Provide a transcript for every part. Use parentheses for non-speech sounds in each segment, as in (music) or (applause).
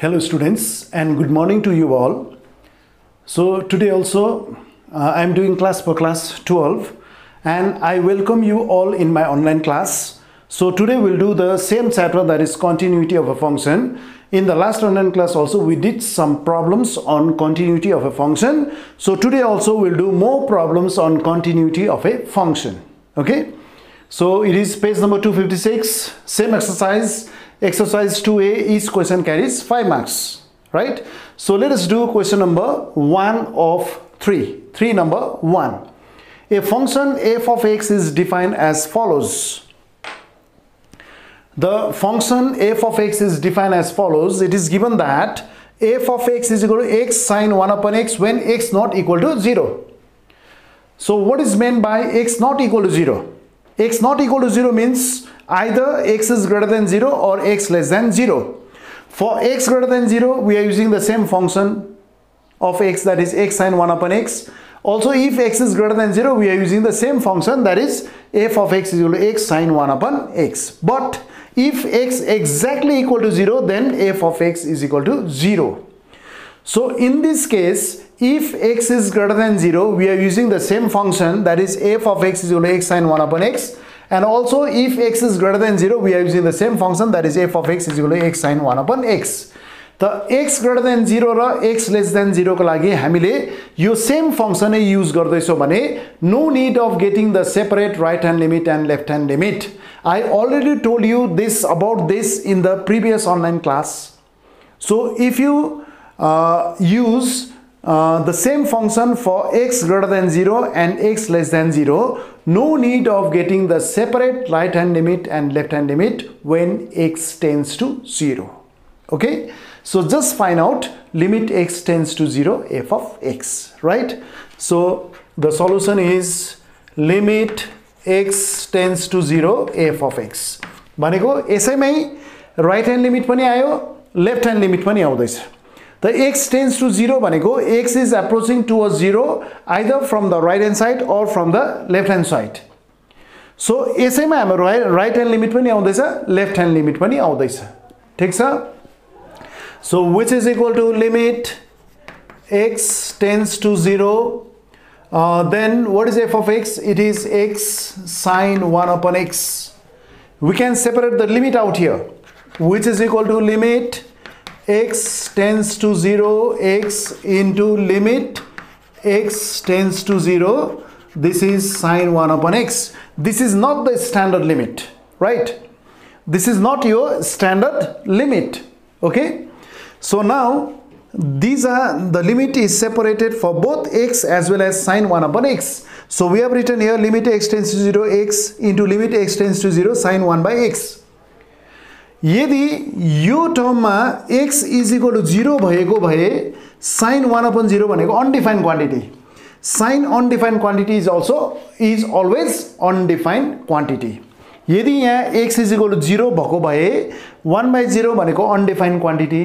Hello students and good morning to you all. So today also uh, I am doing class for class 12 and I welcome you all in my online class. So today we'll do the same chapter that is continuity of a function. In the last online class also we did some problems on continuity of a function. So today also we'll do more problems on continuity of a function. Okay. So it is page number 256, same exercise, exercise 2a, each question carries 5 marks, right? So let us do question number 1 of 3, 3 number 1. A function f of x is defined as follows. The function f of x is defined as follows. It is given that f of x is equal to x sine 1 upon x when x not equal to 0. So what is meant by x not equal to 0? x not equal to 0 means either x is greater than 0 or x less than 0. For x greater than 0, we are using the same function of x that is x sine 1 upon x. Also, if x is greater than 0, we are using the same function that is f of x is equal to x sine 1 upon x. But if x exactly equal to 0, then f of x is equal to 0. So in this case, if x is greater than 0 we are using the same function that is f of x is equal to x sine 1 upon x and also if x is greater than 0 we are using the same function that is f of x is equal to x sine 1 upon x the x greater than 0 raw x less than 0 को लागि हामीले यो same function नै use गर्दैछौँ भने no need of getting the separate right hand limit end left hand limit I already told you this about this in the previous online class so if you use uh, the same function for x greater than 0 and x less than 0 no need of getting the separate right hand limit and left hand limit when x tends to 0 okay so just find out limit x tends to 0 f of x right so the solution is limit x tends to 0 f of x भनेको यसैमै right hand limit पनि आयो left hand limit पनि आउँदैछ the x tends to 0 भनेको x is approaching towards 0 either from the right hand side or from the left hand side so यसैमा हाम्रो right hand limit पनि आउँदैछ लेफ्ट ह्यान्ड लिमिट पनि आउँदैछ ठिक छ सो which is equal to limit x tends to 0 uh, then what is f of x it is x sine 1 upon x we can separate the limit out here which is equal to limit x tends to 0 x into limit x tends to 0 this is sine 1 upon x. This is not the standard limit right? This is not your standard limit okay? So now these are the limit is separated for both x as well as sine 1 upon x. So we have written here limit x tends to 0 x into limit x tends to 0 sine 1 by x यदि यो टर्ममा x is equal to zero भएको भए sign one upon zero भनेको undefined quantity sine undefined quantity is also is always undefined quantity यदि यहाँ x is equal to zero भएको भए one by zero भनेको undefined quantity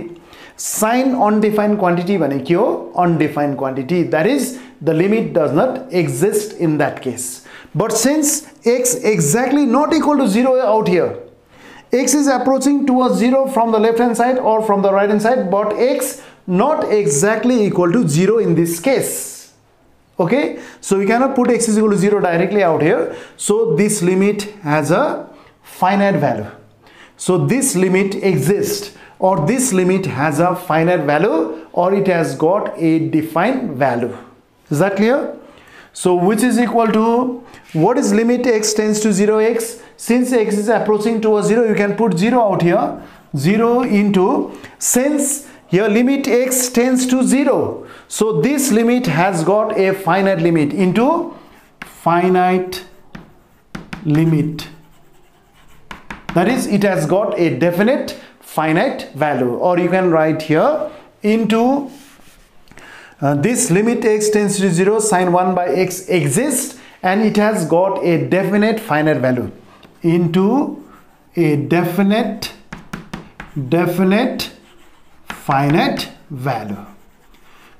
sine undefined quantity भने के हो? Undefined quantity that is the limit does not exist in that case but since x exactly not equal to zero out here x is approaching towards 0 from the left hand side or from the right hand side but x not exactly equal to 0 in this case. Okay? So we cannot put x is equal to 0 directly out here. So this limit has a finite value. So this limit exists or this limit has a finite value or it has got a defined value. Is that clear so which is equal to what is limit x tends to 0x since x is approaching towards 0 you can put 0 out here. 0 into since here limit x tends to 0 so this limit has got a finite limit into finite limit. That is it has got a definite finite value. Or you can write here into uh, this limit x tends to 0 sine 1 by x exists and it has got a definite finite value into a definite definite finite value.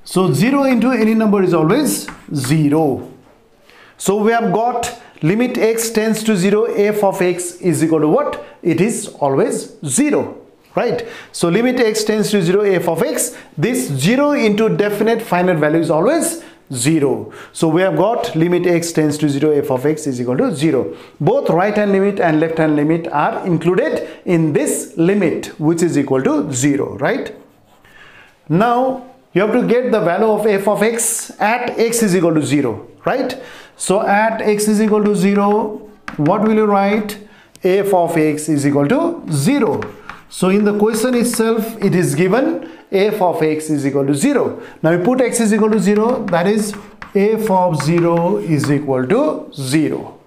So 0 into any number is always 0 so we have got limit x tends to 0 f of x is equal to what? It is always 0 right? So limit x tends to 0 f of x. This 0 into definite finite value is always 0 so we have got limit x tends to 0 f of x is equal to 0 both right hand limit and left hand limit are included in this limit which is equal to 0 right? Now you have to get the value of f of x at x is equal to 0 right? So at x is equal to 0 what will you write? F of x is equal to 0 so in the question itself it is given f of x is equal to 0. Now we put x is equal to 0 that is f of 0 is equal to 0.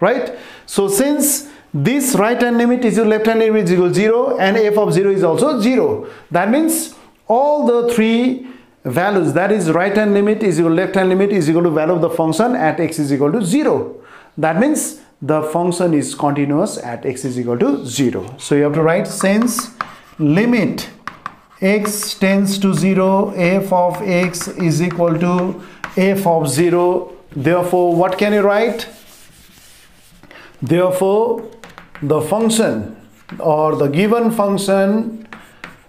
Right? So since this right hand limit is your left hand limit is equal to 0 and f of 0 is also 0. That means all the three values that is right hand limit is equal to left hand limit is equal to value of the function at x is equal to 0. That means the function is continuous at x is equal to 0. So you have to write since limit x tends to 0 f of x is equal to f of 0 therefore what can you write therefore the function or the given function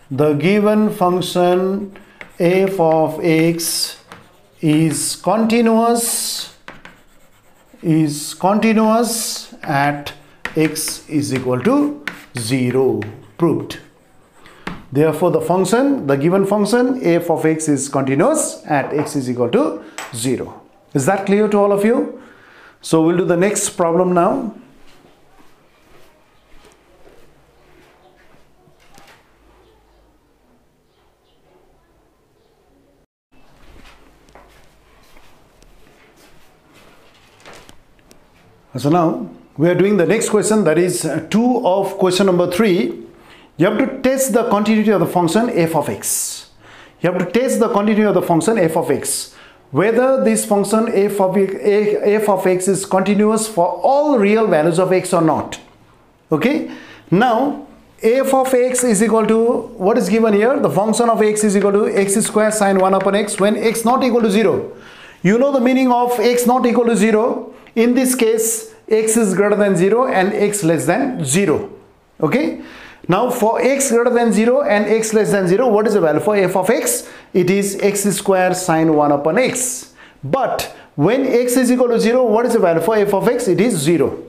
the given function f of x is continuous is continuous at x is equal to 0 proved Therefore, the function, the given function f of x is continuous at x is equal to 0. Is that clear to all of you? So, we'll do the next problem now. So now we are doing the next question that is uh, 2 of question number 3 you have to test the continuity of the function f of x. You have to test the continuity of the function f of x. Whether this function f of, f of x is continuous for all real values of x or not. Okay. Now f of x is equal to what is given here the function of x is equal to x square sine 1 upon x when x not equal to 0 you know the meaning of x not equal to 0 in this case x is greater than 0 and x less than 0 okay now for x greater than 0 and x less than 0, what is the value for f of x? It is x square sine 1 upon x. But when x is equal to 0, what is the value for f of x? It is 0.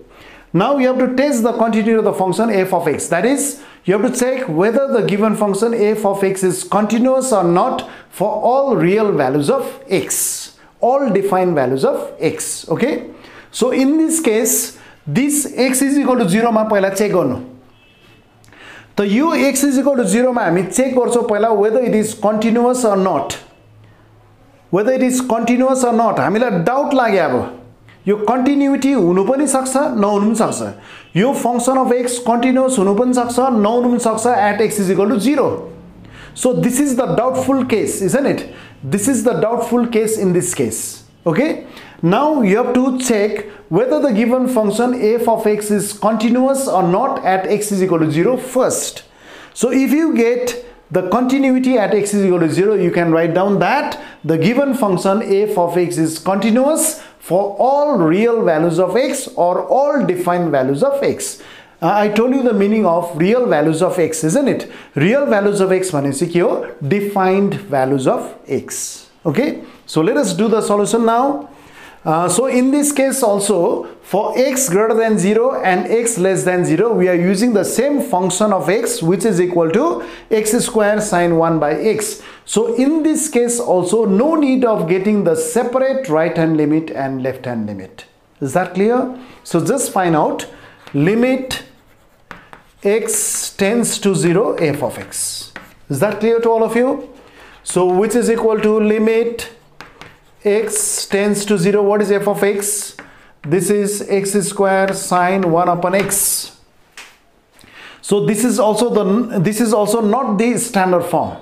Now you have to test the continuity of the function f of x. That is, you have to check whether the given function f of x is continuous or not for all real values of x. All defined values of x. Okay. In this case, this x is equal to 0 ma पहिला check गर्नु। त यो x is equal to जिरोमा हामी check गर्छौँ पहिला whether it is continuous or not whether it is continuous or not हामीलाई doubt लाग्यो अब। यो कन्टिन्युटी हुनु पनि सक्छ नहुनु पनि सक्छ। यो फङ्सन अफ एक्स कन्टिन्युस हुनु पनि सक्छ नहुनु पनि सक्छ at x is equal to zero so this is the doubtful case is an it this is the doubtful case in this case okay Now you have to check whether the given function f of x is continuous or not at x is equal to 0 first. So if you get the continuity at x is equal to 0, you can write down that the given function f of x is continuous for all real values of x or all defined values of x. Uh, I told you the meaning of real values of x, isn't it? Real values of x means secure defined values of x. Okay, so let us do the solution now. Uh, so in this case also for x greater than 0 and x less than 0 we are using the same function of x which is equal to x square sine 1 by x. So in this case also no need of getting the separate right hand limit and left hand limit. Is that clear? So just find out limit x tends to 0 f of x. Is that clear to all of you? So which is equal to limit x tends to 0 what is f of x? This is x square sine 1 upon x. So this is also the this is also not the standard form.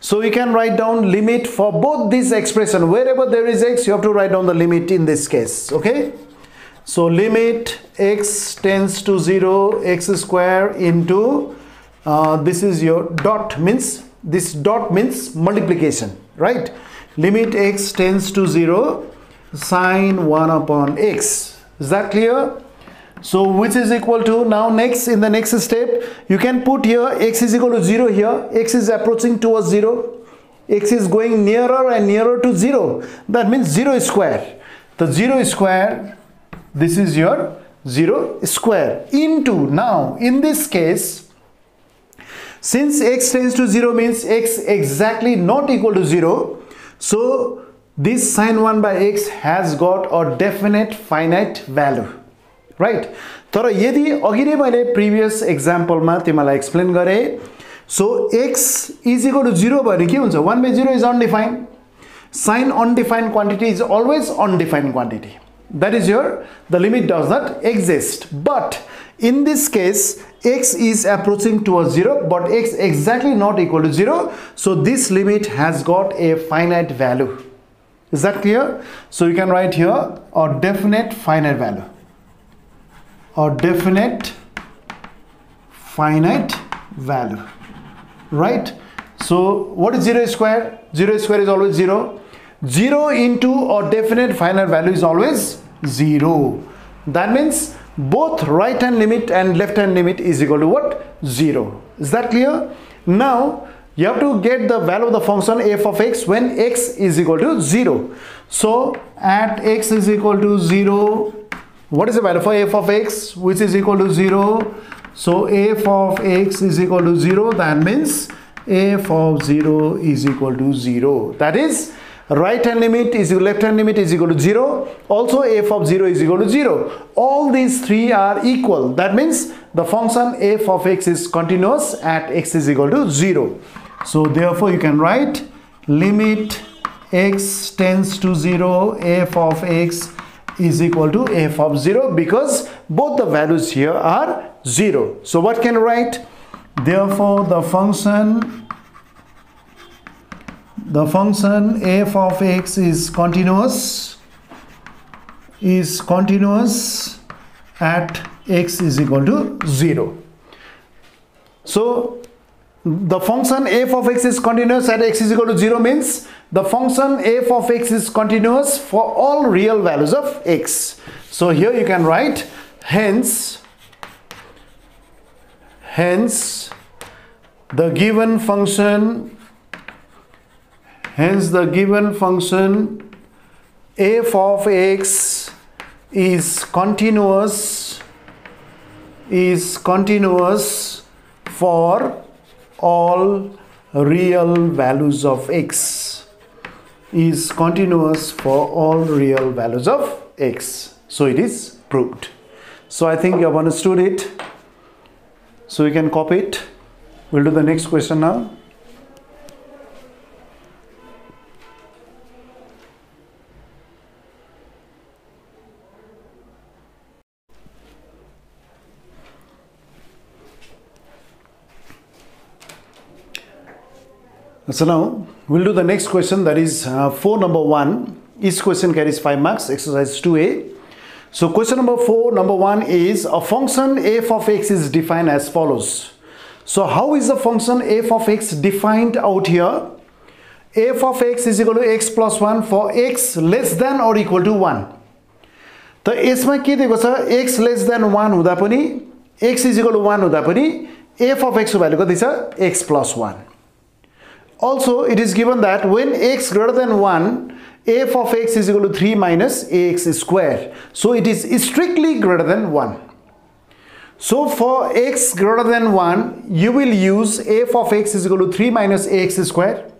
So we can write down limit for both this expression. Wherever there is x you have to write down the limit in this case okay? So limit x tends to 0 x square into uh, this is your dot means this dot means multiplication right limit x tends to 0 sine 1 upon x. Is that clear? So which is equal to now next in the next step you can put here x is equal to 0 here. X is approaching towards 0 x is going nearer and nearer to 0 that means 0 square. The 0 square this is your 0 square into. Now in this case since x tends to 0 means x exactly not equal to 0 so this sine 1 by x has got a definite finite value right तर यदि अघि नै मैले previous एक्जाम्पलमा तिमीलाई explain गरेँ so x is equal to zero भने के हुन्छ? One by zero is undefined sine undefined quantity is always undefined quantity that is your the limit does not exist. But in this case x is approaching towards 0 but x exactly not equal to 0 so this limit has got a finite value. Is that clear? So you can write here a definite finite value. Or definite finite value. Right? So what is 0 square? 0 square is always 0 0 into a definite finite value is always 0 that means both right hand limit and left hand limit is equal to what? 0 is that clear? Now you have to get the value of the function f of x when x is equal to 0 so at x is equal to 0 what is the value for f of x which is equal to 0 so f of x is equal to 0 that means f of 0 is equal to 0 that is right hand limit is equal left hand limit is equal to 0 also f of 0 is equal to 0 all these three are equal that means the function f of x is continuous at x is equal to 0 so therefore you can write limit x tends to 0 f of x is equal to f of 0 because both the values here are 0. So what can I write? Therefore the function the function f of x is continuous is continuous at x is equal to 0. So the function f of x is continuous at x is equal to 0 means the function f of x is continuous for all real values of x. So here you can write hence hence the given function hence the given function f of x is continuous is continuous for all real values of x is continuous for all real values of x. So it is proved. So I think you have understood it. So we can copy it. We'll do the next question now. So now we'll do the next question that is uh, 4 number 1. Each question carries 5 marks, exercise 2a. So question number 4, number 1 is a function f of x is defined as follows. So how is the function f of x defined out here? f of x is equal to x plus 1 for x less than or equal to 1. त यसमा के दिएको छ x less than one हुँदा x is equal to one हुँदा पनि f of एक्सको value कति छ x plus one also, it is given that when x greater than 1, f of x is equal to 3 minus ax square. So, it is strictly greater than 1. So, for x greater than 1, you will use f of x is equal to 3 minus ax square.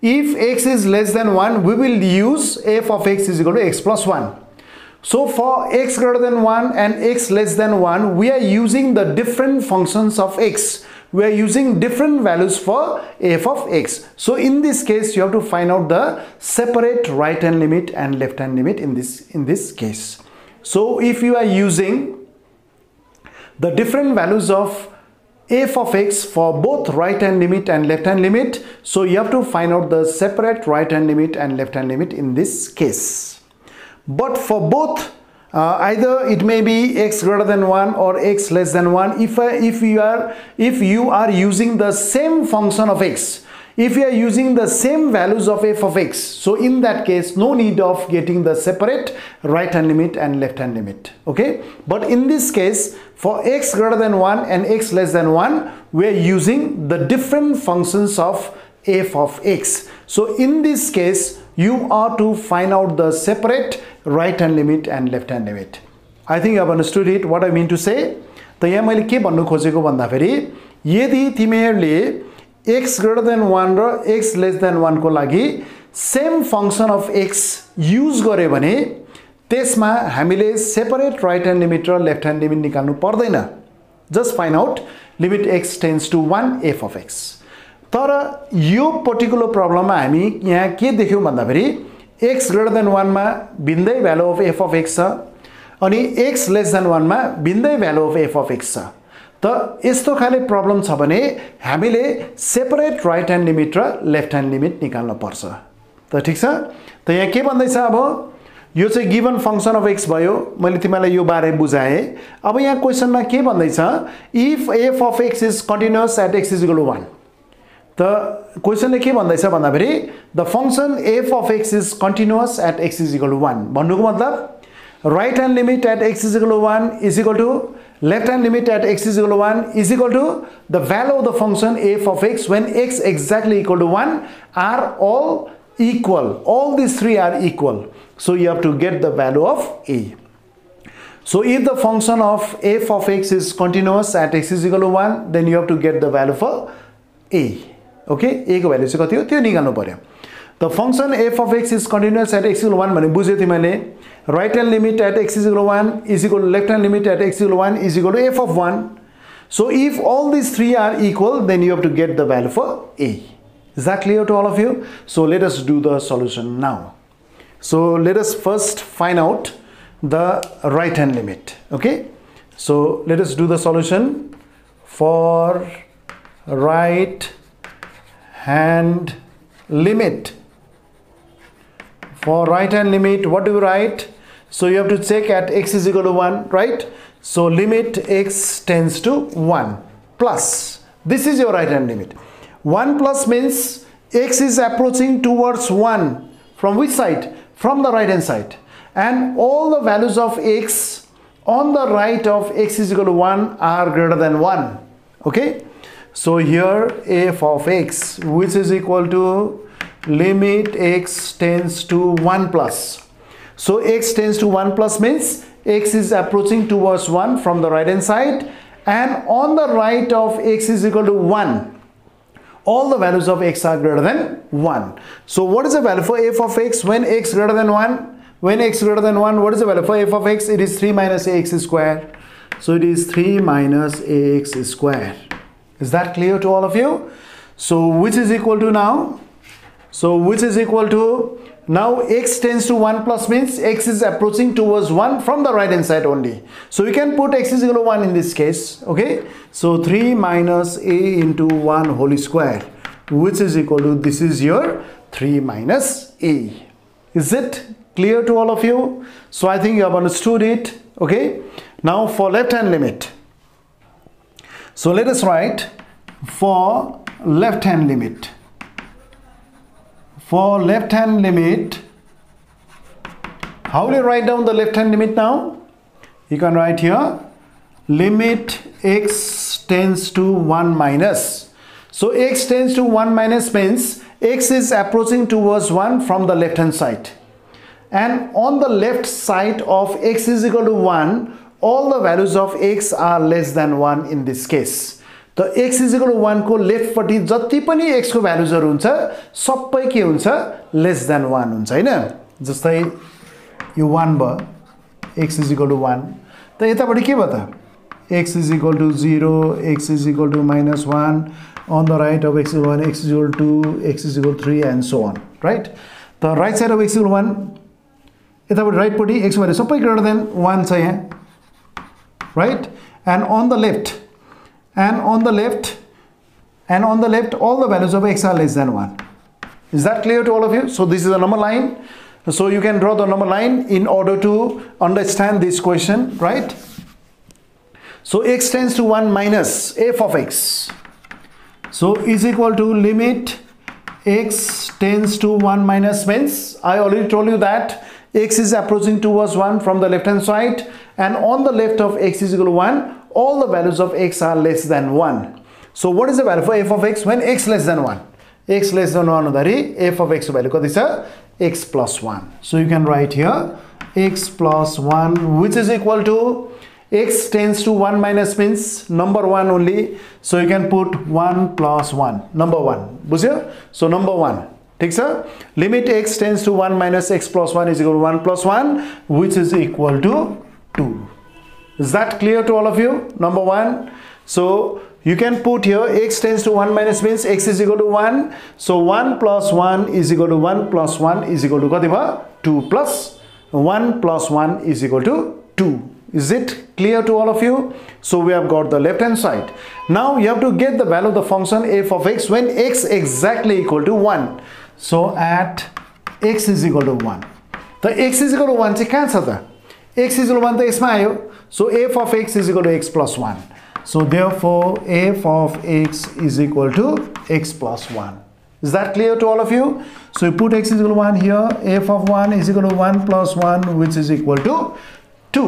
If x is less than 1, we will use f of x is equal to x plus 1. So for x greater than 1 and x less than 1, we are using the different functions of x we are using different values for f of x. So in this case, you have to find out the separate right hand limit and left hand limit in this, in this case. So if you are using the different values of f of x for both right hand limit and left hand limit, so you have to find out the separate right hand limit and left hand limit in this case. But for both uh, either it may be x greater than 1 or x less than 1 if uh, if you are if you are using the same function of x if you are using the same values of f of x so in that case no need of getting the separate right hand limit and left hand limit okay? But in this case for x greater than 1 and x less than 1 we are using the different functions of f of x. So in this case you are to find out the separate right hand limit and left hand limit. I think you have understood it what i mean to say. त यहाँ मैले के भन्नु खोजेको भन्दाखेरि यदि तिमीहरूले x greater than one र एक्स लेस देन वानको लागि same function of x use गऱ्यो भने त्यसमा हामीले सेपरेट राइट ह्यान्ड लिमिट र लेफ्ट ह्यान्ड लिमिट निकाल्नु पर्दैन। Just find out limit x tends to one f of x तर यो पर्टिकुलर प्रब्लममा हामी यहाँ के देख्यौँ भन्दाखेरि एक्स ग्रेटर देन वानमा भिन्दै value of f of x छ अनि एक्स लेस देन वानमा भिन्दै value of f of x छ। त यस्तो खाले प्रब्लम छ भने हामीले सेपरेट राइट ह्यान्ड लिमिट र लेफ्ट ह्यान्ड लिमिट निकाल्नु पर्छ। त ठिक छ? त यहाँ के भन्दैछ अब? यो चाहिँ गिभन फङ्सन अफ एक्स भयो। मैले तिमीलाई यो बारे बुझाएँ। अब यहाँ क्वेसनमा के भन्दैछ? If f of x is continuous at x is equal one त क्वेसनले के भन्दैछ भन्दाखेरि the function F of x is continuous at x is equal वान भन्नुको मतलब right hand limit at x is equal one is equal to left hand limit at x is equal to 1 is equal to the value of the function f of x when x exactly equal to 1 are all equal. All these three are equal. So you have to get the value of a. So if the function of f of x is continuous at x is equal to 1 then you have to get the value for a. Okay, a को value चाहिँ कति हो त्यो निकाल्नु पर्यो the function F of x is continuous at x equal वान भने बुझ्यो तिमीले right hand limit at x is equal to 1 is equal to left hand limit at x is equal to 1 is equal to f of 1. So if all these three are equal, then you have to get the value for a. Is that clear to all of you? So let us do the solution now. So let us first find out the right hand limit. Okay. So let us do the solution for right hand limit. For right hand limit what do you write? So you have to check at x is equal to 1 right? So limit x tends to 1 plus. This is your right hand limit. 1 plus means x is approaching towards 1 from which side? From the right hand side. And all the values of x on the right of x is equal to 1 are greater than 1 okay so here f of x which is equal to limit x tends to 1 plus. So x tends to 1 plus means x is approaching towards 1 from the right hand side and on the right of x is equal to 1 all the values of x are greater than 1. So what is the value for f of x when x greater than 1? When x greater than 1, what is the value for f of x? It is 3 minus ax square. So it is 3 minus ax square. Is that clear to all of you? So which is equal to now? So which is equal to now x tends to 1 plus means x is approaching towards 1 from the right hand side only. So we can put x is equal to 1 in this case. Okay. So 3 minus a into 1 whole square which is equal to this is your 3 minus a. Is it clear to all of you? So I think you have understood it. Okay. Now for left hand limit. So let us write for left hand limit. For left hand limit. How will you write down the left hand limit now? You can write here limit x tends to 1 minus. So x tends to 1 minus means x is approaching towards 1 from the left hand side. And on the left side of x is equal to 1 all the values of x are less than 1 in this case. त x is equal वानको लेफ्टपट्टि जति पनि एक्सको भ्यालुजहरू हुन्छ सबै के हुन्छ? Less than वान हुन्छ होइन? जस्तै यो वान भयो एक्स इजिकल टु वान त यतापट्टि के भयो त? X is equal to zero x is equal to minus one on the right of x one x is equal to x is equal three and so one right त right side of x equal one यतापट्टि राइटपट्टि x भने सबै greater than वान छ यहाँ। right? And on the left and on the left and on the left all the values of x are less than 1 is that clear to all of you? So this is a number line. So you can draw the number line in order to understand this question right? So x tends to 1 minus f of x. So is equal to limit x tends to 1 minus means I already told you that x is approaching towards 1 from the left hand side and on the left of x is equal to 1 all the values of x are less than 1 so what is the value for f of x when x less than 1 x less than 1 हुँदाखेरि f of x value कति छ x plus 1 so you can write here x plus 1 which is equal to x tends to 1 minus means number 1 only so you can put 1 plus 1 number 1 बुझ्यो so number 1 ठीक छ limit x tends to 1 minus x plus 1 is equal to 1 plus 1 which is equal to 2 is that clear to all of you number 1 so you can put here x tends to 1 minus means x is equal to 1 so 1 plus 1 is equal to 1 plus 1 is equal to कति भयो 2 plus 1 plus 1 is equal to 2 is it clear to all of you? So we have got the left hand side. Now you have to get the value of the function f of x when x exactly equal to 1. So at x is equal to 1. The x is equal to 1 चाहिँ कहाँ छ त x is equal to 1 त यसमा आयो so f of x is equal to x plus 1 so therefore f of x is equal to x plus 1 is that clear to all of you so you put x is equal to 1 here f of 1 is equal to 1 plus 1 which is equal to 2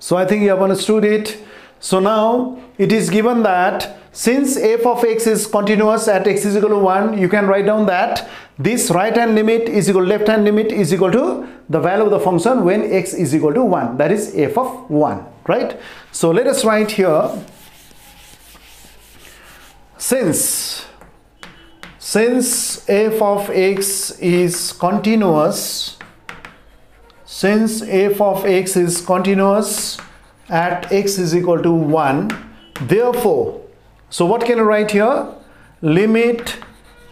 so I think you have understood it. So now it is given that since f of x is continuous at x is equal to 1, you can write down that this right hand limit is equal left hand limit is equal to the value of the function when x is equal to 1. That is f of 1, right? So let us write here since since f of x is continuous since f of x is continuous at x is equal to 1 therefore so what can I write here? Limit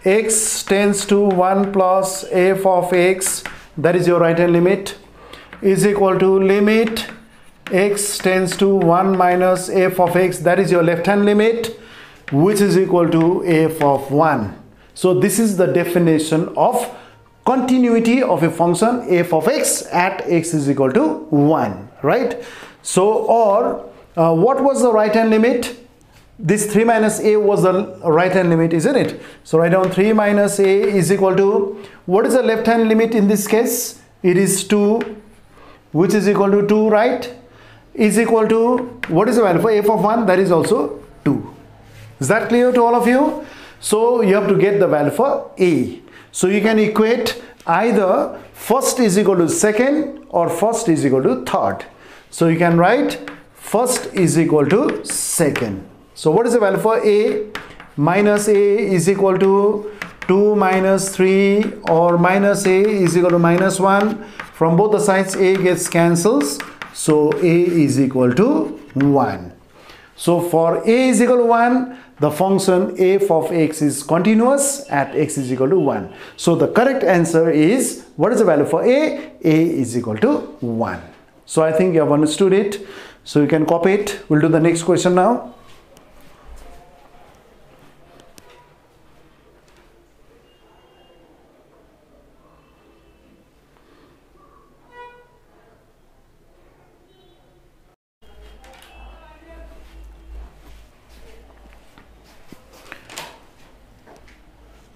x tends to 1 plus f of x that is your right hand limit is equal to limit x tends to 1 minus f of x that is your left hand limit which is equal to f of 1 so this is the definition of continuity of a function f of x at x is equal to 1 right? So or uh, what was the right hand limit this 3 minus a was the right hand limit isn't it? So write down 3 minus a is equal to what is the left hand limit in this case? It is 2 which is equal to 2 right? Is equal to what is the value for f of 1 that is also 2 is that clear to all of you? So you have to get the value for a. So you can equate either first is equal to second or first is equal to third. So you can write first is equal to second. So what is the value for A? Minus A is equal to 2 minus 3 or minus A is equal to minus 1. From both the sides A gets cancels. So A is equal to 1. So for A is equal to 1, the function f of x is continuous at x is equal to 1. So the correct answer is, what is the value for a? a is equal to 1. So I think you have understood it. So you can copy it. We'll do the next question now.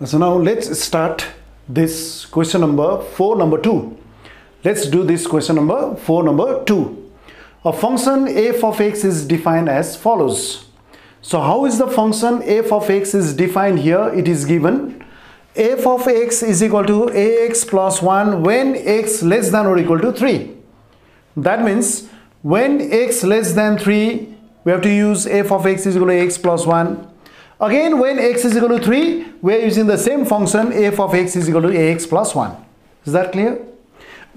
So now let's start this question number 4 number 2. Let's do this question number 4 number 2. A function f of x is defined as follows. So how is the function f of x is defined here? It is given f of x is equal to ax plus 1 when x less than or equal to 3. That means when x less than 3 we have to use f of x is equal to x plus 1 Again, when x is equal to 3, we are using the same function f of x is equal to ax plus 1. Is that clear?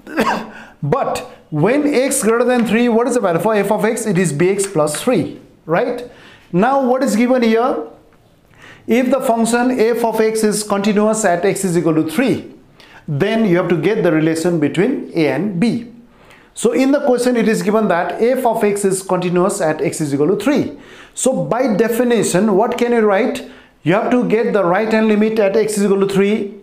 (coughs) but when x greater than 3, what is the value for f of x? It is bx plus 3, right? Now, what is given here? If the function f of x is continuous at x is equal to 3, then you have to get the relation between a and b. So in the question it is given that f of x is continuous at x is equal to 3. So by definition what can you write? You have to get the right hand limit at x is equal to 3,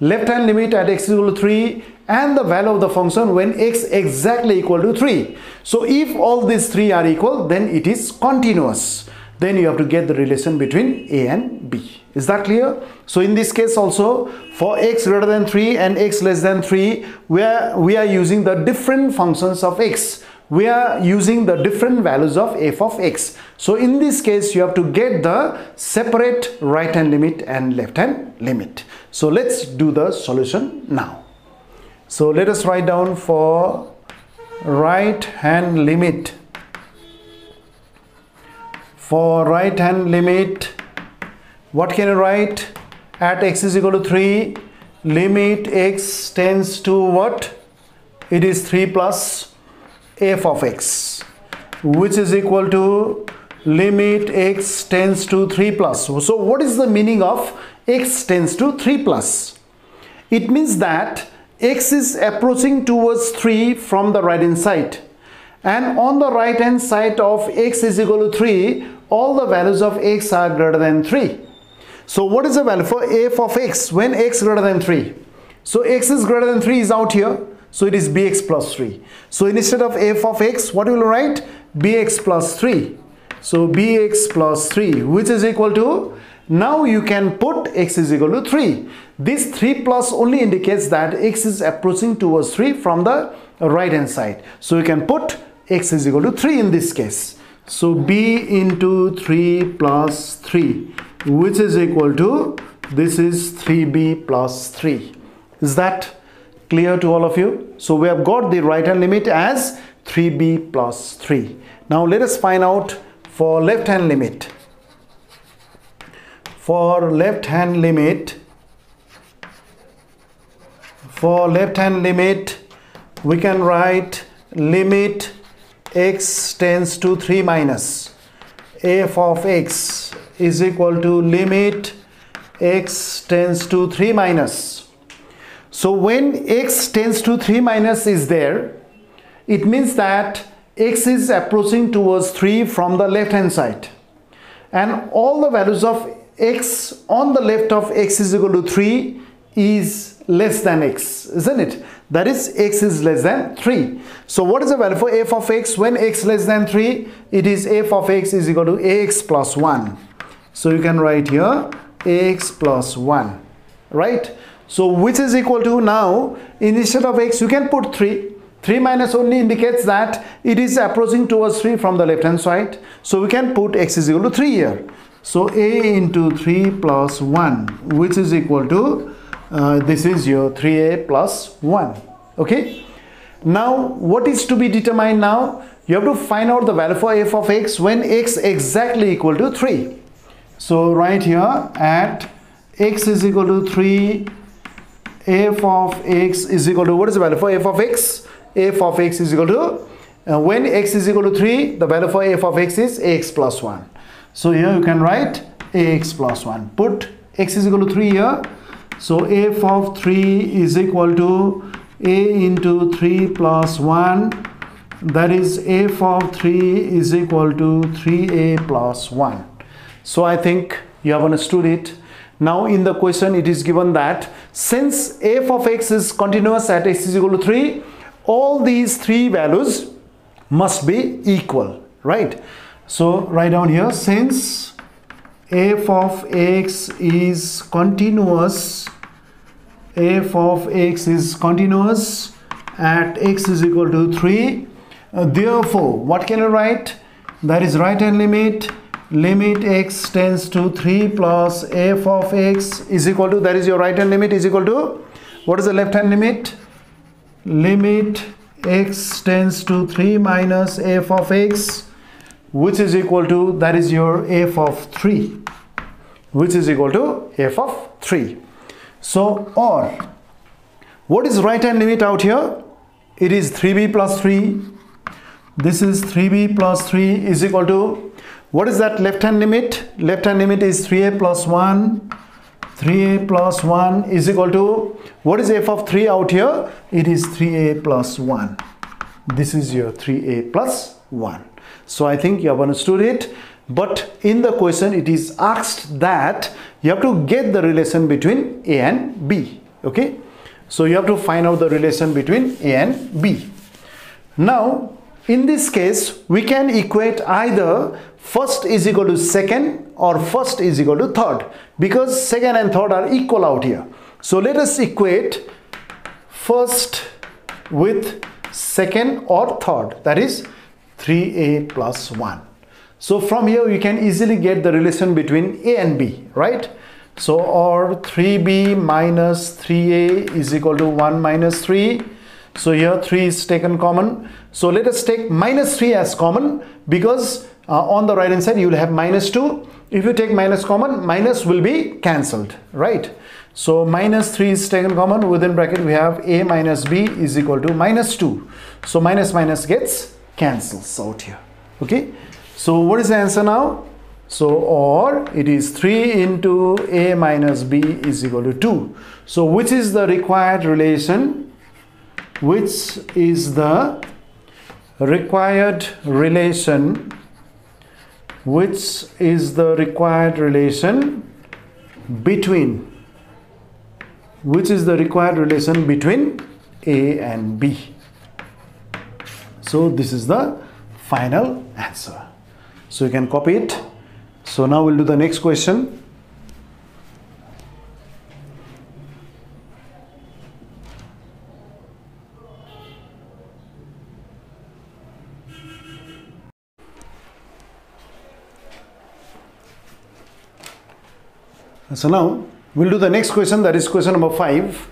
left hand limit at x is equal to 3 and the value of the function when x exactly equal to 3. So if all these three are equal then it is continuous. Then you have to get the relation between a and b. is that clear? So in this case also for x greater than 3 and x less than 3 we are we are using the different functions of x. We are using the different values of f of x. So in this case you have to get the separate right hand limit and left hand limit. So let's do the solution now. So let us write down for right hand limit. For right hand limit what can you write? At x is equal to 3 limit x tends to what? It is 3 plus f of x which is equal to limit x tends to 3 plus. So what is the meaning of x tends to 3 plus? It means that x is approaching towards 3 from the right hand side. And on the right hand side of x is equal to 3 all the values of x are greater than 3 so what is the value for f of x when x greater than 3 so x is greater than 3 is out here so it is bx plus 3. So instead of f of x, what will write? bx plus 3. So bx plus 3, which is equal to, now you can put x is equal to 3. This 3 plus only indicates that x is approaching towards 3 from the right hand side. So you can put x is equal to 3 in this case. So b into 3 plus 3, which is equal to, this is 3b plus 3. Is that clear to all of you? So we have got the right hand limit as 3b plus 3 now let us find out for left hand limit. For left hand limit for left hand limit we can write limit x tends to 3 minus. F of x is equal to limit x tends to 3 minus so when x tends to 3 minus is there, it means that x is approaching towards 3 from the left hand side. And all the values of x on the left of x is equal to 3 is less than x, isn't it? That is x is less than 3. So what is the value for f of x when x less than 3? It is f of x is equal to ax plus 1. So you can write here ax plus 1, right? So which is equal to now instead of x you can put 3. 3 minus only indicates that it is approaching towards 3 from the left hand side. So we can put x is equal to 3 here. So a into 3 plus 1 which is equal to uh, this is your 3a plus 1. Okay. Now what is to be determined now? You have to find out the value for f of x when x exactly equal to 3. So right here at x is equal to 3 f of x is equal to what is the value for f of x? f of x is equal to uh, when x is equal to 3 the value for f of x is x plus 1 so here you can write x plus 1 put x is equal to 3 here. So f of 3 is equal to a into 3 plus 1 that is f of 3 is equal to 3a plus 1 so i think you have understood it now in the question it is given that since f of x is continuous at x is equal to 3, all these three values must be equal, right? So write down here since f of x is continuous, f of x is continuous at x is equal to 3, uh, therefore what can I write? That is right hand limit limit x tends to 3 plus f of x is equal to that is your right hand limit is equal to what is the left hand limit? Limit x tends to 3 minus f of x which is equal to that is your f of 3 which is equal to f of 3 so or what is right hand limit out here? It is 3b plus 3 this is 3b plus 3 is equal to what is that left hand limit? Left hand limit is 3a plus 1. 3a plus 1 is equal to, what is f of 3 out here? It is 3a plus 1. This is your 3a plus 1. So I think you have understood it. But in the question, it is asked that you have to get the relation between a and b. Okay. So you have to find out the relation between a and b. Now, in this case, we can equate either first is equal to second or first is equal to third because second and third are equal out here. So let us equate first with second or third that is 3a plus 1. So from here you can easily get the relation between a and b right. So or 3b minus 3a is equal to 1 minus 3. So here 3 is taken common. So let us take minus 3 as common because uh, on the right hand side you will have minus 2. If you take minus common, minus will be cancelled, right? So minus 3 is taken common. Within bracket we have a minus b is equal to minus 2. So minus minus gets cancels out here. Okay. So what is the answer now? So or it is 3 into a minus b is equal to 2. So which is the required relation? Which is the required relation? Which is the required relation between? Which is the required relation between a and b? So this is the final answer. So you can copy it so now we'll do the next question. So now we'll do the next question that is question number 5.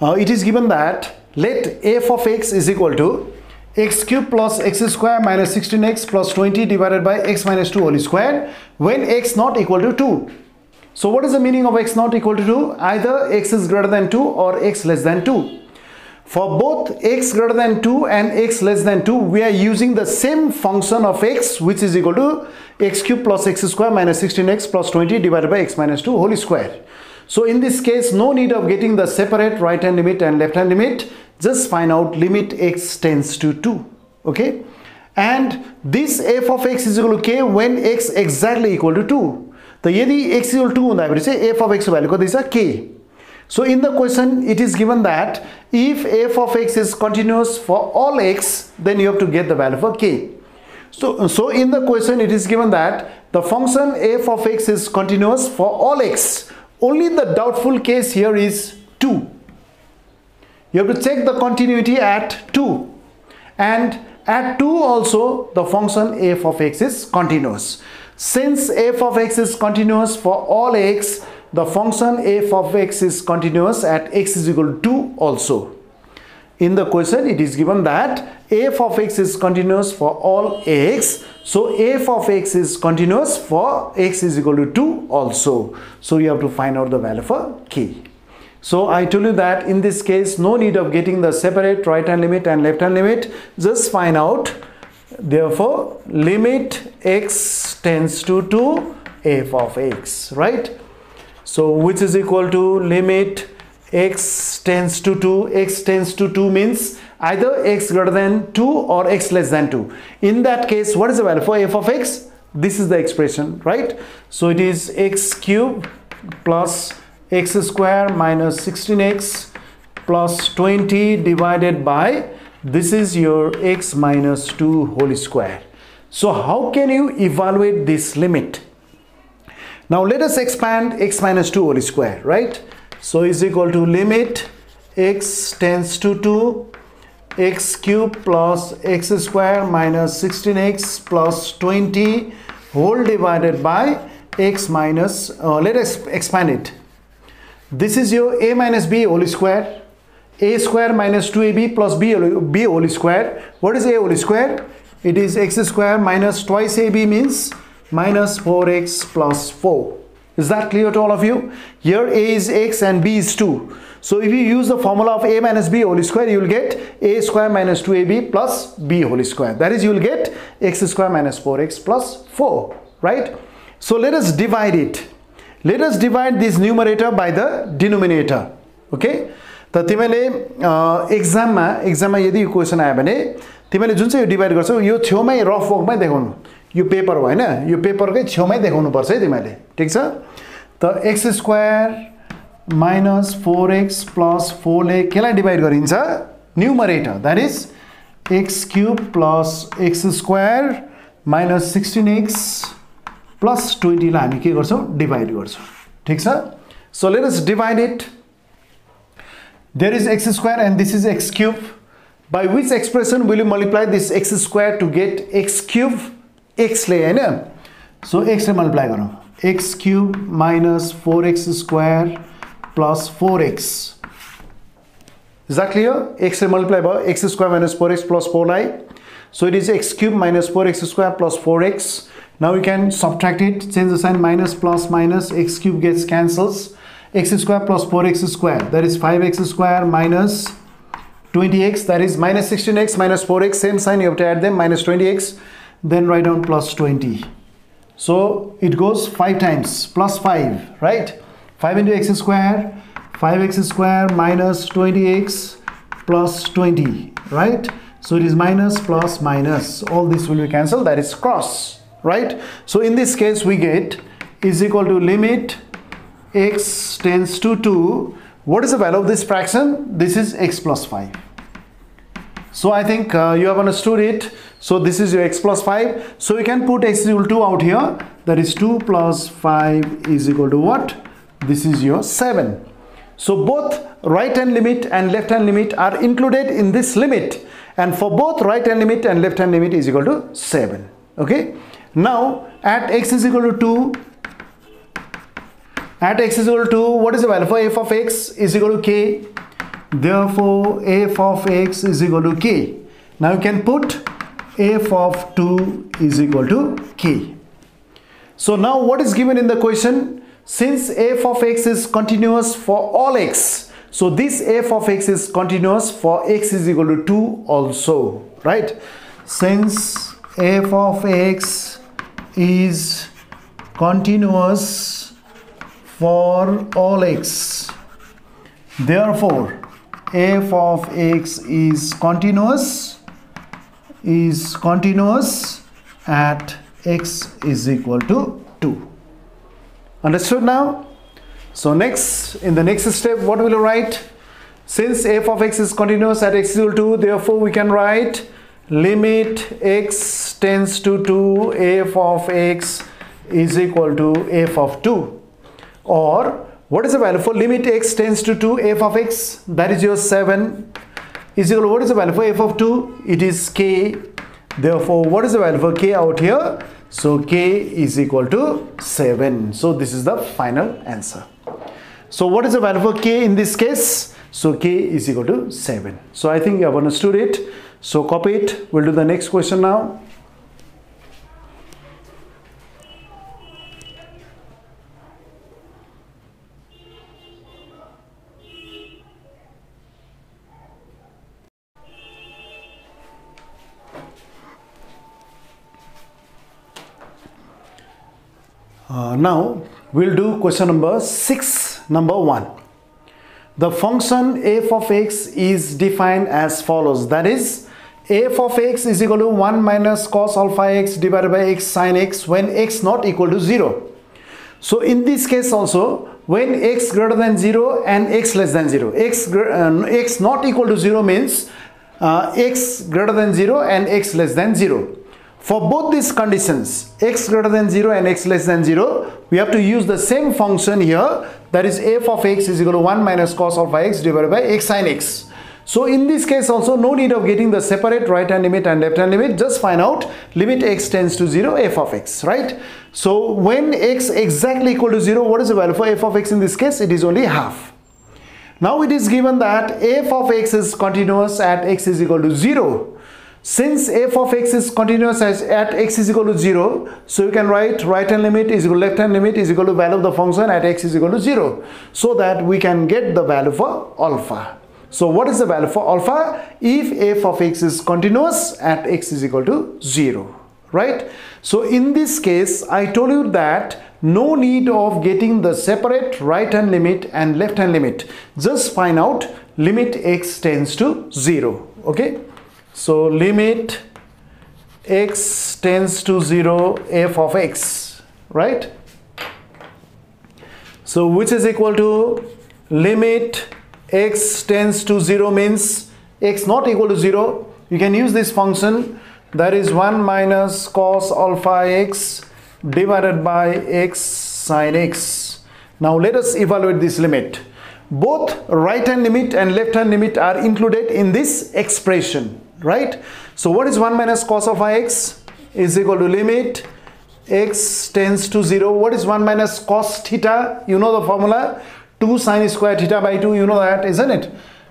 Uh, it is given that let f of x is equal to x cube plus x square minus 16x plus 20 divided by x minus 2 whole square when x not equal to 2. So what is the meaning of x not equal to 2? Either x is greater than 2 or x less than 2. For both x greater than 2 and x less than 2, we are using the same function of x which is equal to x cube plus x square minus 16x plus 20 divided by x minus 2 whole square. So in this case, no need of getting the separate right hand limit and left hand limit just find out limit x tends to 2 okay and this f of x is equal to k when x exactly equal to 2 the यदि x equal to 2 हुँदाखेरि चाहिँ f of x value कति छ k so in the question it is given that if f of x is continuous for all x then you have to get the value for k. So so in the question it is given that the function f of x is continuous for all x. Only the doubtful case here is 2 you have to check the continuity at 2 and at 2 also the function f of x is continuous. Since f of x is continuous for all x the function f of x is continuous at x is equal to 2 also in the question it is given that f of x is continuous for all x so f of x is continuous for x is equal to 2 also so you have to find out the value for k so I told you that in this case, no need of getting the separate right hand limit and left hand limit. Just find out. Therefore, limit x tends to 2 f of x, right? So which is equal to limit x tends to 2. x tends to 2 means either x greater than 2 or x less than 2. In that case, what is the value for f of x? This is the expression, right? So it is x cube plus x square minus 16x plus 20 divided by this is your x minus 2 whole square. So how can you evaluate this limit? Now let us expand x minus 2 whole square, right? So is equal to limit x tends to 2 x cube plus x square minus 16x plus 20 whole divided by x minus, uh, let us expand it this is your a minus b whole square. a square minus 2ab plus b, b whole square. What is a whole square? It is x square minus twice ab means minus 4x plus 4. Is that clear to all of you? Here a is x and b is 2. So if you use the formula of a minus b whole square, you will get a square minus 2ab plus b whole square. That is, you will get x square minus 4x plus 4, right? So let us divide it. let us divide this numerator by the denominator okay त तिमीले एक्जाममा एक्जाममा यदि यो question आयो भने तिमीले जुन चाहिँ यो divide गर्छौ यो छेउमै rough वर्कमै देखाउनु यो पेपर हो होइन? यो पेपरकै छेउमै देखाउनुपर्छ है तिमीहरूले। ठिक छ? त x square minus four x plus फोरले केलाई डिभाइड गरिन्छ? Numerator that is x cube plus x square minus sixteen x plus ट्वेन्टीलाई हामी के गर्छौँ? डिभाइड गर्छौँ। ठिक छ? So let is divide it there is x square and this is x cube by which expression will you multiply this x square to get x cube x ले होइन so x ले multiply गरौँ x cube minus 4x square plus 4x is that clear x ले multiply भयो x square minus 4x plus 4 lie so it is x cube minus 4x square plus 4x now we can subtract it change the sign minus plus minus x cube gets cancels x square plus 4x square that is 5x square minus 20x that is minus 16x minus 4x same sign you have to add them minus 20x then write down plus 20 so it goes 5 times plus 5 right? 5 into x square 5x square minus 20x plus 20 right? So it is minus plus minus. All this will be cancelled that is cross right? So in this case we get is equal to limit x tends to 2 what is the value of this fraction? This is x plus 5 so i think uh, you have understood it. So this is your x plus 5 so you can put x equal to 2 out here. That is 2 plus 5 is equal to what? This is your 7 so both right hand limit and left hand limit are included in this limit. And for both right hand limit and left hand limit is equal to 7 okay? Now at x is equal to 2 at x is equal to what is the value for f of x is equal to k therefore f of x is equal to k. Now you can put f of 2 is equal to k. So now what is given in the question? Since f of x is continuous for all x so this f of x is continuous for x is equal to 2 also right? Since f of x is continuous for all x. Therefore, f of x is continuous is continuous at x is equal to 2. Understood now? So next, in the next step, what will you write? Since f of x is continuous at x is equal to 2, therefore we can write limit x tends to 2 f of x is equal to f of 2 or what is the value for limit x tends to 2 f of x? That is your 7 is equal to what is the value for f of 2 it is k. Therefore what is the value for k out here? So k is equal to 7 so this is the final answer. So what is the value for k in this case? So k is equal to 7 so i think you have understood it. So copy it. We'll do the next question now Uh, now we'll do question number 6 number 1 the function f of x is defined as follows. That is f of x is equal to 1 minus cos alpha x divided by x sine x when x not equal to 0 so in this case also when x greater than 0 and x less than 0 x uh, x not equal to 0 means uh, x greater than 0 and x less than 0 for both these conditions, x greater than 0 and x less than 0, we have to use the same function here that is f of x is equal to 1 minus cos alpha x divided by x sine x. So in this case also no need of getting the separate right hand limit and left hand limit just find out limit x tends to 0 f of x right. So when x exactly equal to 0 what is the value for f of x in this case it is only half. Now it is given that f of x is continuous at x is equal to 0 since f of x is continuous as at x is equal to 0, so you can write right hand limit is equal to left hand limit is equal to value of the function at x is equal to 0. So that we can get the value for alpha. So what is the value for alpha? If f of x is continuous at x is equal to 0. Right? So in this case, I told you that no need of getting the separate right hand limit and left hand limit. Just find out limit x tends to 0. Okay? So limit x tends to 0 f of x, right? So which is equal to limit x tends to 0 means x not equal to 0 you can use this function that is 1 minus cos alpha x divided by x sine x. Now let us evaluate this limit. Both right hand limit and left hand limit are included in this expression, right? So what is 1 minus cos of x is equal to limit x tends to 0. What is 1 minus cos theta? You know the formula 2 sine square theta by 2, you know that, isn't it?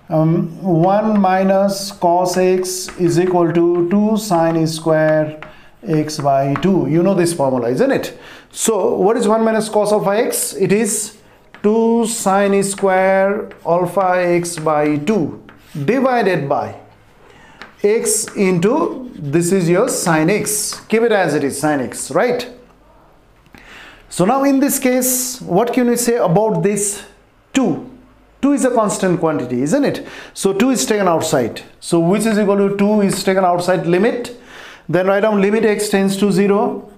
Um, 1 minus cos x is equal to 2 sine square x by 2 you know this formula isn't it so what is 1 minus cos of x it is 2 sine square alpha x by 2 divided by x into this is your sine x. Keep it as it is sine x right? So now in this case what can we say about this 2 2 is a constant quantity isn't it? So 2 is taken outside. So which is equal to 2 is taken outside limit. Then write down limit x tends to 0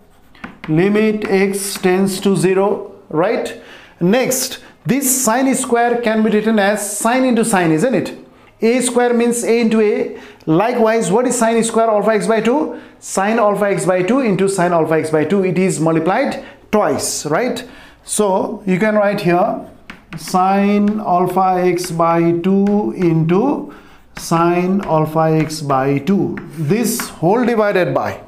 limit x tends to 0 right? Next this sine square can be written as sine into sine isn't it a square means a into a. Likewise what is sine square alpha x by 2 sine alpha x by 2 into sine alpha x by 2 it is multiplied twice right? So you can write here sine alpha x by 2 into sine alpha x by 2 this whole divided by.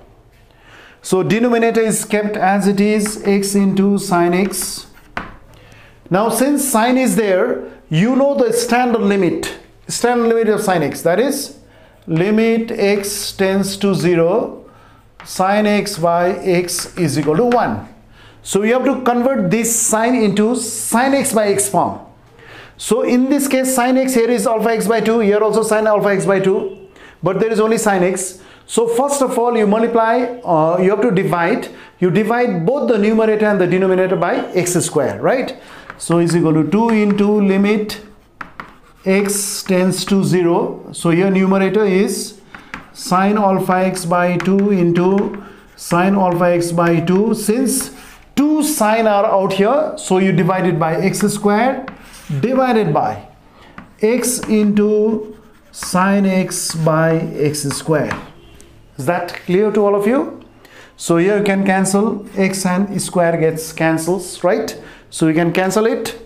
So denominator is kept as it is x into sine x. Now since sine is there you know the standard limit standard limit of sine x that is limit x tends to 0 sine x by x is equal to 1 so you have to convert this sine into sine x by x form so in this case sine x here is alpha x by 2 here also sine alpha x by 2 but there is only sine x. So first of all you multiply uh, you have to divide you divide both the numerator and the denominator by x square right. So is equal to 2 into limit x tends to 0 so here numerator is sine alpha x by 2 into sine alpha x by 2 since 2 sine are out here so you divide it by x square divided by x into sine x by x square. Is that clear to all of you? So here you can cancel x and square gets cancels, right? So you can cancel it.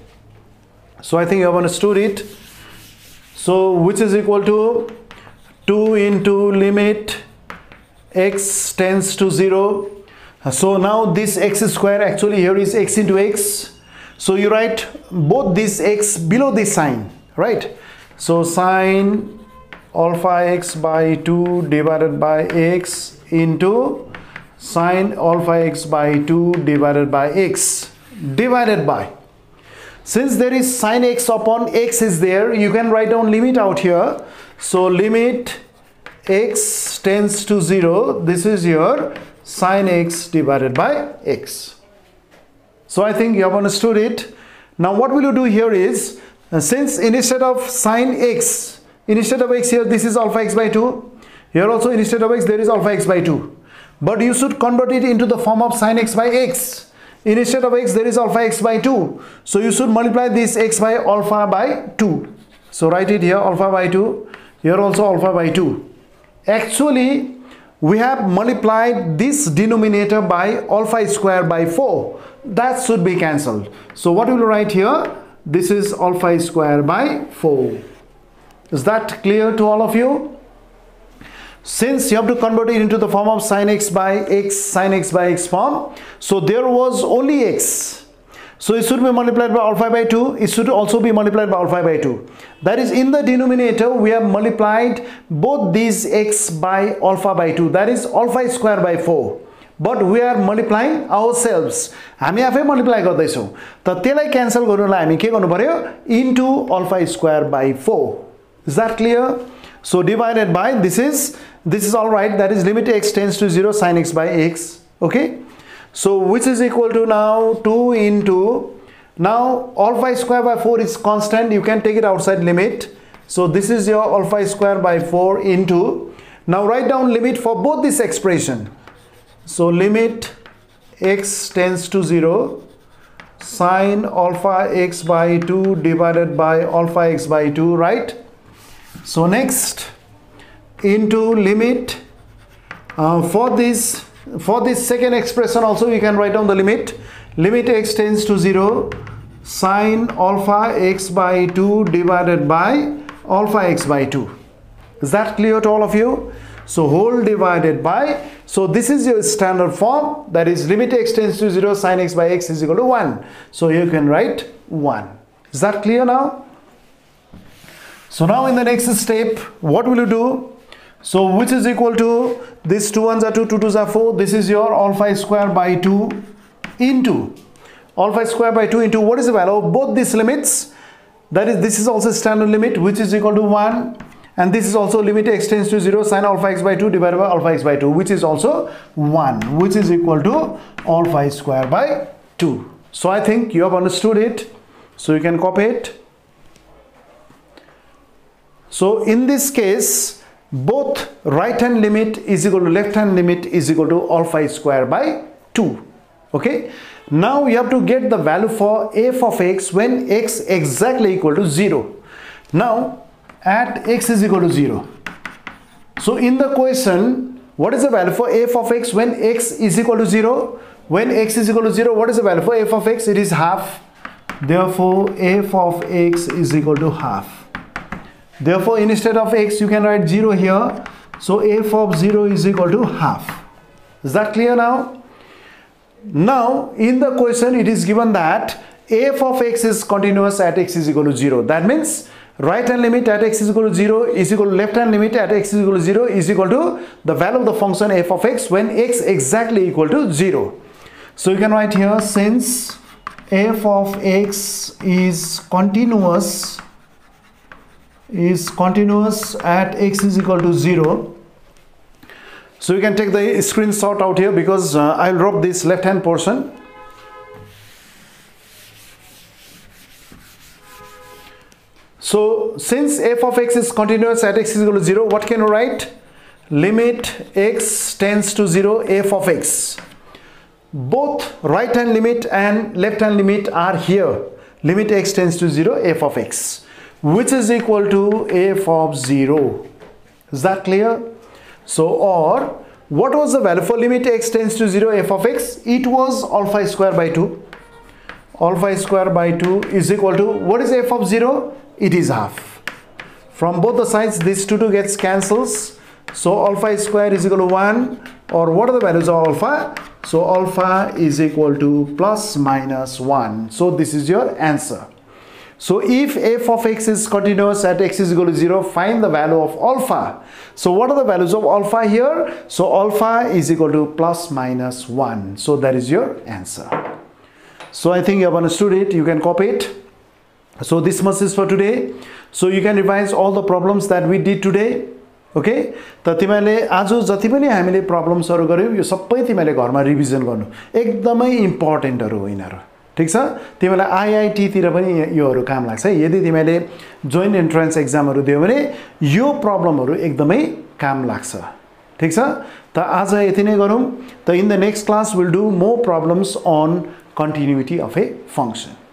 So I think you have understood it. So which is equal to 2 into limit x tends to 0. So now this x square actually here is x into x so you write both this x below this sine, right? So sine alpha x by 2 divided by x into sine alpha x by 2 divided by x divided by since there is sine x upon x is there you can write down limit out here so limit x tends to 0 this is your sine x divided by x so I think you have understood it. Now what will you do here is, uh, since instead of sine x, instead of x here, this is alpha x by 2. Here also instead of x, there is alpha x by 2. But you should convert it into the form of sine x by x. Instead of x, there is alpha x by 2. So you should multiply this x by alpha by 2. So write it here, alpha by 2. Here also alpha by 2. Actually, we have multiplied this denominator by alpha square by 4 that should be cancelled so what will write here this is alpha square by 4 is that clear to all of you since you have to convert it into the form of sine x by x sine x by x form so there was only x so it should be multiplied by alpha by 2 it should also be multiplied by alpha by 2 that is in the denominator we have multiplied both these x by alpha by 2 that is alpha square by 4 but we are multiplying ourselves हामी आफै multiply गर्दैछौँ त त्यसलाई cancel गर्नुलाई हामी के गर्नु पऱ्यो into alpha square by four is that clear So divided by this is this is all right that is limit x tends to 0 sine x by x okay? So which is equal to now 2 into now alpha square by 4 is constant you can take it outside limit. So this is your alpha square by 4 into now write down limit for both this expression. So limit x tends to 0 sine alpha x by 2 divided by alpha x by 2 right? So next into limit. Uh, for this for this second expression also we can write down the limit. Limit x tends to 0 sine alpha x by 2 divided by alpha x by 2 is that clear to all of you? So whole divided by so this is your standard form. That is limit x tends to 0 sine x by x is equal to 1 so you can write 1 is that clear now so now in the next step what will you do? So which is equal to this 2 ones are 2 2 2s are 4 this is your alpha square by 2 into alpha square by 2 into what is the value of both these limits? That is this is also standard limit which is equal to 1 and this is also limit x tends to 0 sine alpha x by 2 divided by alpha x by 2 which is also 1 which is equal to alpha square by 2 so i think you have understood it. So you can copy it so in this case both right hand limit is equal to left hand limit is equal to alpha square by 2 okay? Now we have to get the value for f of x when x exactly equal to 0 now at x is equal to 0 so in the question what is the value for f of x when x is equal to 0 when x is equal to 0 what is the value for f of x? It is half. Therefore f of x is equal to half Therefore, instead of x, you can write 0 here. So f of 0 is equal to half. Is that clear now? Now, in the question, it is given that f of x is continuous at x is equal to 0. That means right hand limit at x is equal to 0 is equal to left hand limit at x is equal to 0 is equal to the value of the function f of x when x exactly equal to 0. So you can write here since f of x is continuous is continuous at x is equal to 0 so you can take the screenshot out here because uh, I'll drop this left hand portion. So since f of x is continuous at x is equal to 0 what can you write? Limit x tends to 0 f of x. Both right hand limit and left hand limit are here. Limit x tends to 0 f of x which is equal to f of 0 is that clear? So or what was the value for limit x tends to 0 f of x? It was alpha square by 2 alpha square by 2 is equal to what is f of 0 it is half. From both the sides this 2 2 gets cancels. So alpha square is equal to 1 or what are the values of alpha? So alpha is equal to plus minus 1 so this is your answer so if f of x is continuous at x is equal to 0, find the value of alpha. So what are the values of alpha here? So alpha is equal to plus minus 1. So that is your answer. So I think you have understood it. You can copy it. So this much is for today. So you can revise all the problems that we did today. Okay त तिमीहरूले आज जति पनि हामीले प्रब्लम्सहरू गऱ्यौ यो सबै तिमीहरूले घरमा revision गर्नु यिनीहरू ठिक छ? तिमीलाई आइआइटीतिर पनि योहरू काम लाग्छ यदि तिमीले जोइन्ट इन्ट्रान्स एक्जामहरू दियो भने यो प्रब्लमहरू एकदमै काम लाग्छ। ठिक छ? त आज यति नै गरौँ। त in the next class will do more problems on continuity of a function